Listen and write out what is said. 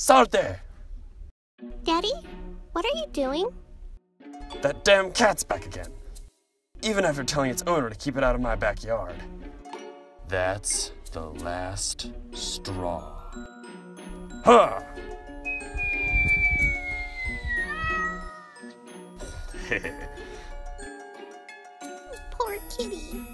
Salte! Daddy, what are you doing? That damn cat's back again. Even after telling its owner to keep it out of my backyard. That's the last straw. Huh! Poor kitty.